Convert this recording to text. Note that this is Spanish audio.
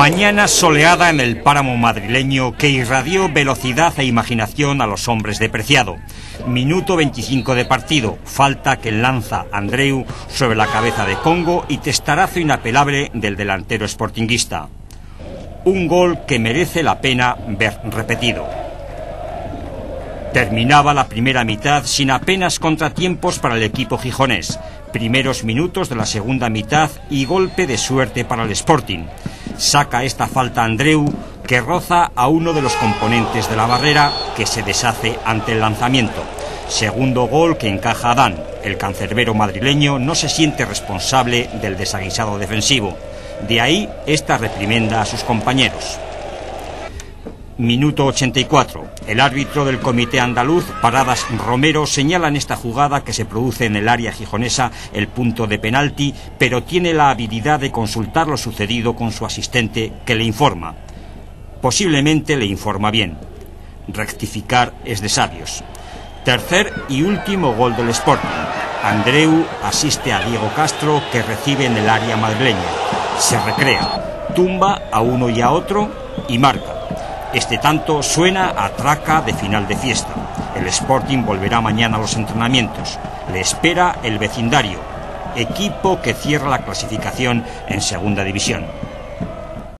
Mañana soleada en el páramo madrileño que irradió velocidad e imaginación a los hombres de Preciado. Minuto 25 de partido, falta que lanza Andreu sobre la cabeza de Congo y testarazo inapelable del delantero sportinguista. Un gol que merece la pena ver repetido. Terminaba la primera mitad sin apenas contratiempos para el equipo gijonés. Primeros minutos de la segunda mitad y golpe de suerte para el Sporting. Saca esta falta Andreu que roza a uno de los componentes de la barrera que se deshace ante el lanzamiento. Segundo gol que encaja Adán. El cancerbero madrileño no se siente responsable del desaguisado defensivo. De ahí esta reprimenda a sus compañeros. Minuto 84. El árbitro del comité andaluz, Paradas Romero, señala en esta jugada que se produce en el área gijonesa el punto de penalti, pero tiene la habilidad de consultar lo sucedido con su asistente que le informa. Posiblemente le informa bien. Rectificar es de sabios. Tercer y último gol del Sporting. Andreu asiste a Diego Castro que recibe en el área madrileña. Se recrea, tumba a uno y a otro y marca. Este tanto suena a traca de final de fiesta. El Sporting volverá mañana a los entrenamientos. Le espera el vecindario, equipo que cierra la clasificación en segunda división.